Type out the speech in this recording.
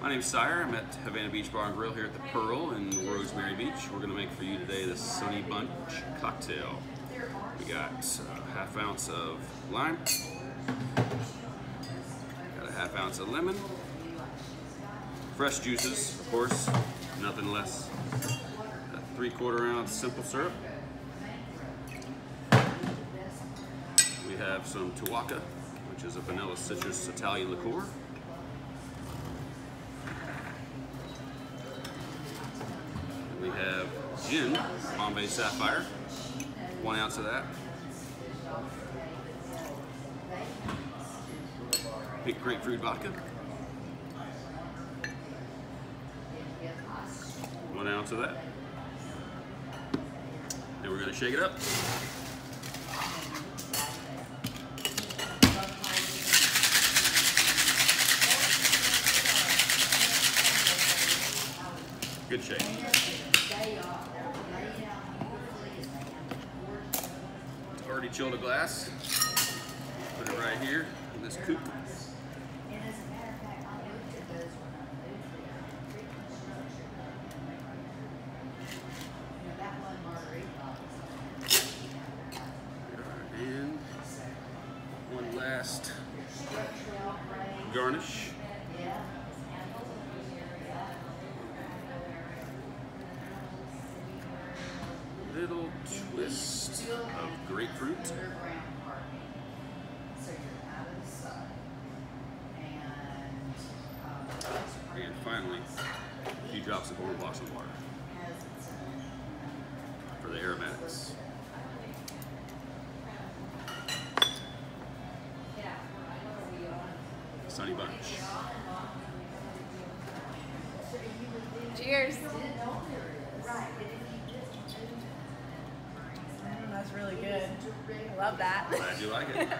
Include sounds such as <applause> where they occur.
My name's Sire. I'm at Havana Beach Bar and Grill here at the Pearl in Rosemary Beach. We're going to make for you today the Sunny Bunch cocktail. We got a half ounce of lime, got a half ounce of lemon, fresh juices, of course, nothing less. A three quarter ounce simple syrup. We have some Tuaca, which is a vanilla citrus Italian liqueur. Gin, Bombay Sapphire, one ounce of that. Pink grapefruit vodka, one ounce of that. And we're gonna shake it up. Good shake. Already chilled a glass. Put it right here in this coupe. And one last garnish. Twist of grapefruit. And finally, a few drops of orange blossom water for the aromatics. Sunny Bunch. That's really good. I love that. Glad you like it. <laughs>